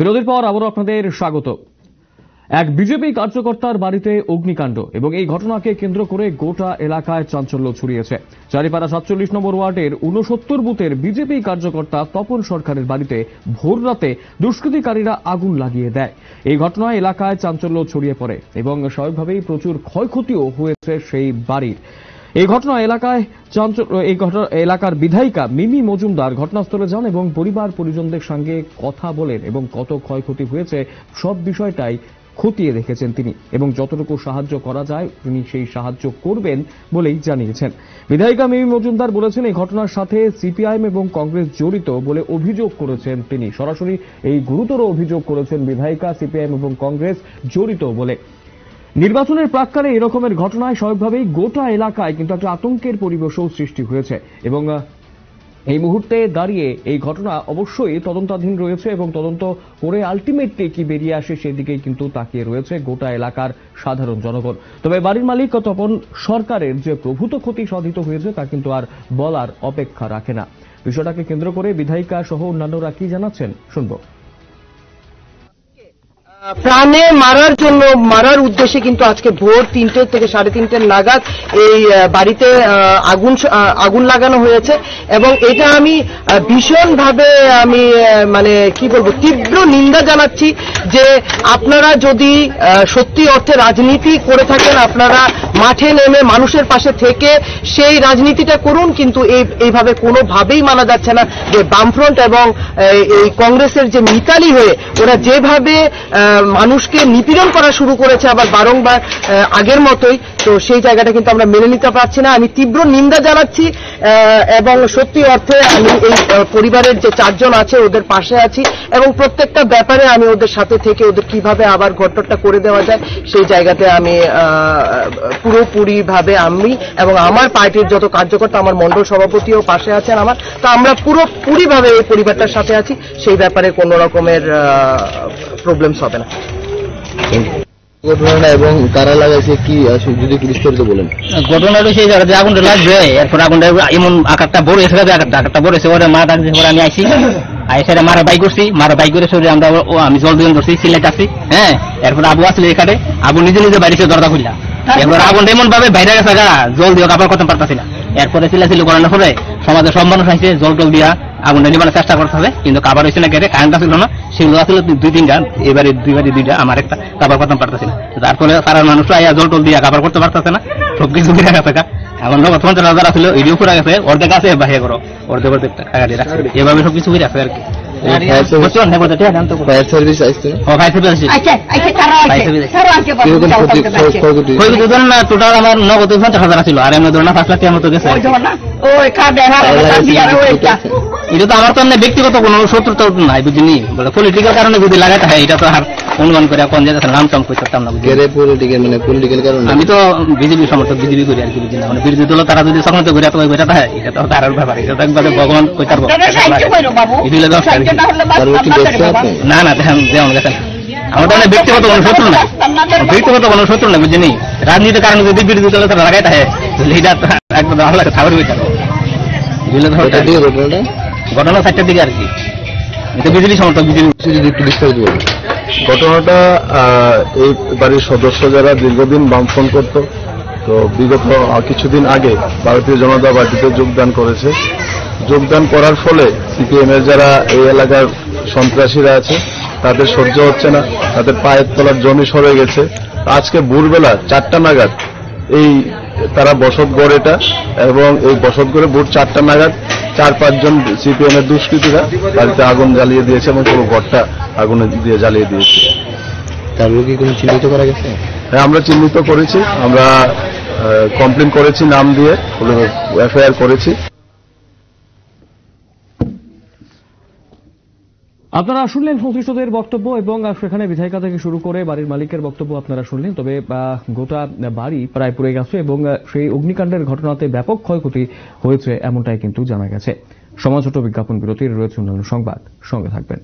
বিরতির পর আবারও আপনাদের স্বাগত। এক বিজেপি কার্যকর্তার বাড়িতে অগ্নিকাণ্ড এবং এই ঘটনাকে কেন্দ্র করে গোটা এলাকায় চাঞ্চল্য ছড়িয়েছে। চারিপাড়া সাতচল্লিশ নম্বর ওয়ার্ডের উনসত্তর বুথের বিজেপি কার্যকর্তা তপন সরকারের বাড়িতে ভোর রাতে দুষ্কৃতিকারীরা আগুন লাগিয়ে দেয়। এই ঘটনায় এলাকায় চাঞ্চল্য ছড়িয়ে পড়ে এবং স্বাভাবিকভাবেই প্রচুর ক্ষয়ক্ষতিও হয়েছে সেই বাড়ির। এই ঘটনা এলাকায় চাঞ্চল্য, এই ঘটনা, এলাকার বিধায়িকা মিমি মজুমদার ঘটনাস্থলে যান এবং পরিবার পরিজনদের সঙ্গে কথা বলেন এবং কত ক্ষয়ক্ষতি হয়েছে সব বিষয়টাই খতিয়ে দেখেছেন তিনি এবং যতটুকু সাহায্য করা যায় তিনি সেই সাহায্য করবেন বলেই জানিয়েছেন। বিধায়িকা মিমি মজুমদার বলেছেন, এই ঘটনার সাথে সিপিআইএম এবং কংগ্রেস জড়িত বলে অভিযোগ করেছেন তিনি। সরাসরি এই গুরুতর অভিযোগ করেছেন বিধায়িকা, সিপিআইএম এবং কংগ্রেস জড়িত বলে। নির্বাচনের প্রাককালে এরকমের ঘটনায় স্বাভাবিকভাবেই গোটা এলাকায় কিন্তু একটা আতঙ্কের পরিবেশও সৃষ্টি হয়েছে। এবং এই মুহূর্তে দাঁড়িয়ে এই ঘটনা অবশ্যই তদন্তাধীন রয়েছে এবং তদন্ত করে আলটিমেটলি কি বেরিয়ে আসে সেদিকেই কিন্তু তাকিয়ে রয়েছে গোটা এলাকার সাধারণ জনগণ। তবে বাড়ির মালিক তপন সরকারের যে প্রভূত ক্ষতি সাধিত হয়েছে তা কিন্তু আর বলার অপেক্ষা রাখে না। বিষয়টাকে কেন্দ্র করে বিধায়িকা সহ অন্যান্যরা কি জানাচ্ছেন, শুনব। প্রাণে মারার জন্য, মারার উদ্দেশ্যে কিন্তু আজকে ভোর তিনটে থেকে সাড়ে তিনটে নাগাদ এই বাড়িতে আগুন আগুন লাগানো হয়েছে এবং এটা আমি ভীষণভাবে আমি মানে কি বলব, তীব্র নিন্দা জানাচ্ছি যে আপনারা যদি সত্যি অর্থে রাজনীতি করে থাকেন, আপনারা মাঠে নেমে মানুষের পাশে থেকে সেই রাজনীতিটা করুন, কিন্তু এই- এইভাবে কোনোভাবেই মানা যাচ্ছে না যে বামফ্রন্ট এবং এই কংগ্রেসের যে মিতালি হয়ে ওরা যেভাবে মানুষকে নিপীড়ন করা শুরু করেছে আবার বারংবার আগের মতোই, তো সেই জায়গাটা কিন্তু আমরা মেনে নিতে পারছি না। আমি তীব্র নিন্দা জানাচ্ছি এবং সত্যি অর্থে আমি এই পরিবারের যে চারজন আছে ওদের পাশে আছি, এবং প্রত্যেকটা ব্যাপারে আমি ওদের সাথে থেকে ওদের কীভাবে আবার ঘট্টরটা করে দেওয়া যায়, সেই জায়গাতে আমি আহ, পুরোপুরি ভাবে আমি এবং আমার পার্টির যত কার্যকর্তা আমার মন্ডল সভাপতিও পাশে আছেন আমার তো আমরা পুরোপুরি ভাবে এই পরিবারটার সাথে আছি। সেই ব্যাপারে কোনো রকমের প্রবলেমস হবে না। ঘটনাটা এবং কারা লাগাইছে কি যদি বিস্তারিত বলেন। ঘটনাটা সেই জায়গাতে আগুনটা লাগবে এরপর আগুনটা এমন আকারটা বড় এসে যাবে আকারটা আকারটা বড় এসে ওরা মা ডাকছে ওরা আমি আইসি আইসে মারা বাই করছি মারা বাই করে সরে আমরা ও আমি জল দিয়ে ধরছি সিলেট আসি হ্যাঁ। এরপর আবু আসলে এখানে আবু নিজে নিজে বাড়িতে দরজা খুললা। এরপর আগুনটা এমন ভাবে বাইরে গেছে গা জল দিয়ে কাপড় করতে পারতাছি না। এরপরে করানোর পরে সমাজের সব মানুষ আসছে জল টল দিয়া আগুনটা নিবানোর চেষ্টা করতে হবে। কিন্তু কাবার হয়েছে না গেটে কারেন্ট ছিল না সেগুলো দুই তিনটা এবারে দুইবারে দুইটা আমার একটা কাবার করতে পারতেছি না। তারপরে পাড়ার মানুষ আইয়া জল টল দিয়া কাবার করতে পারতেছে না সব কিছু কিনে গেছে গা। এখন নগদ পঞ্চাশ হাজার আসলে এডিও পুরা গেছে অর্ধেক আছে বাহির করো অর্ধেক অর্ধেক টাকা এভাবে সব কিছু করে আছে আর কি। হ্যাঁ। ফায়ার সার্ভিস আসছে আচ্ছা আচ্ছা তারা আছে তারা আছে কই না টোটাল আমার হাজার ছিল আর ধরেন লাখ টাকার মতো গেছে ওই কার্ডে এটা তো আমার তো ব্যক্তিগত কোনো শত্রুতা নাই বুঝিনি বলে পলিটিক্যাল কারণে যদি লাগাতে হয় এটা তো আর অনুমান করে কোন জায়গাতে নাম টাম কই করতাম না বুঝলি পলিটিক্যাল মানে পলিটিক্যাল কারণে? আমি তো বিজেপি সমর্থক বিজেপি করি আর কি বুঝি না। মানে বিরোধী দল তারা যদি সংহত করে তো ওই বেটাটা এটা তো তার ব্যাপার এটা তো একবারে ভগবান কই পারব এগুলো না না না দেখেন যেমন গেছেন আমার তো ব্যক্তিগত কোনো শত্রু নাই। ব্যক্তিগত কোনো শত্রু নাই বুঝিনি? রাজনীতির কারণে যদি বিরোধী দল তারা লাগাইতে হয় তাহলে এটা একদম হয়ে তো এটা দিয়ে ঘটনাটা? ঘটনা চারটার দিকে আর কি। এটা বিজেপি সমর্থক বিজেপি যদি একটু বিস্তারিত বলেন। ঘটনাটা এই বাড়ির সদস্য যারা দীর্ঘদিন বামফ্রন্ট করত, তো বিগত কিছুদিন আগে ভারতীয় জনতা পার্টিতে যোগদান করেছে। যোগদান করার ফলে সিপিএম এর যারা এই এলাকার সন্ত্রাসীরা আছে, তাদের সহ্য হচ্ছে না, তাদের পায়ের তলার জমি সরে গেছে। আজকে ভোরবেলা চারটা নাগাদ এই তারা বসত গড় এটা, এবং এই বসত গড়ে ভোর চারটা নাগাদ চার পাঁচজন সিপিএম এর দুষ্কৃতীরা বাড়িতে আগুন জ্বালিয়ে দিয়েছে এবং পুরো ঘরটা আগুনে দিয়ে জ্বালিয়ে দিয়েছে। তারপরে কি কোনো চিহ্নিত করা গেছে? হ্যাঁ আমরা চিহ্নিত করেছি। আমরা কমপ্লেন করেছি নাম দিয়ে এফআইআর করেছি। আপনারা শুনলেন সংশ্লিষ্টদের বক্তব্য এবং সেখানে বিধায়িকা থেকে শুরু করে বাড়ির মালিকের বক্তব্য আপনারা শুনলেন। তবে গোটা বাড়ি প্রায় পুড়ে গেছে এবং সেই অগ্নিকাণ্ডের ঘটনাতে ব্যাপক ক্ষয়ক্ষতি হয়েছে এমনটাই কিন্তু জানা গেছে। সমাজ ছোট বিজ্ঞাপন বিরতির রয়েছে অন্যান্য সংবাদ। সঙ্গে থাকবেন।